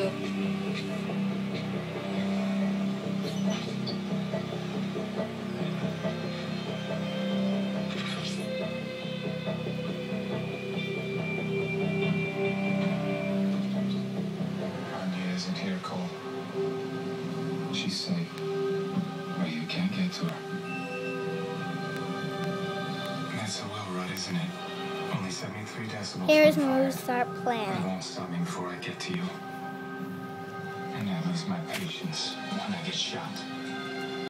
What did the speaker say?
go. Anya isn't here, Cole. She's safe. But you can't get to her. That's a low rut, isn't it? Only 73 decibels. Here's from fire. Mozart It plan. won't stop me before I get to you. Lose my patience when I get shot.